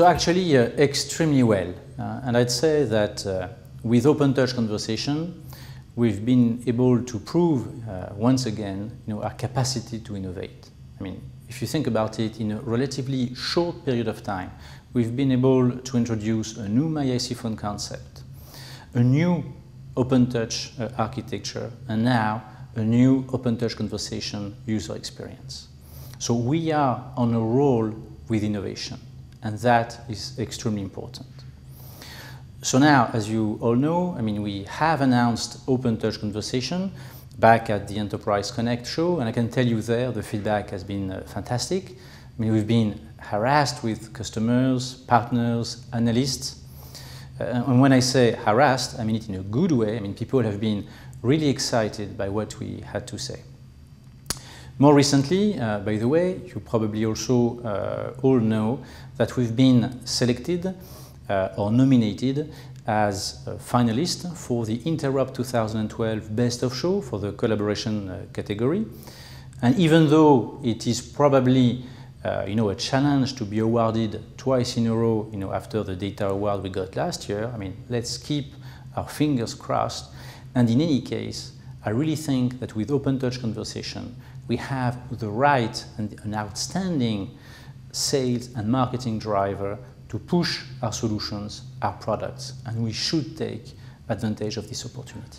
So actually, uh, extremely well. Uh, and I'd say that uh, with OpenTouch Conversation, we've been able to prove uh, once again you know, our capacity to innovate. I mean, if you think about it, in a relatively short period of time, we've been able to introduce a new MyIC phone concept, a new OpenTouch uh, architecture, and now a new OpenTouch conversation user experience. So we are on a roll with innovation, and that is extremely important. So now, as you all know, I mean, we have announced OpenTouch Conversation back at the Enterprise Connect show, and I can tell you there the feedback has been uh, fantastic. I mean, we've been harassed with customers, partners, analysts. Uh, and when I say harassed, I mean it in a good way. I mean, people have been really excited by what we had to say. More recently, uh, by the way, you probably also uh, all know that we've been selected uh, or nominated as a finalist for the Interop 2012 Best of Show for the collaboration uh, category. And even though it is probably uh, you know, a challenge to be awarded twice in a row, you know, after the data award we got last year. I mean, let's keep our fingers crossed. And in any case, I really think that with OpenTouch Conversation, we have the right and an outstanding sales and marketing driver to push our solutions, our products, and we should take advantage of this opportunity.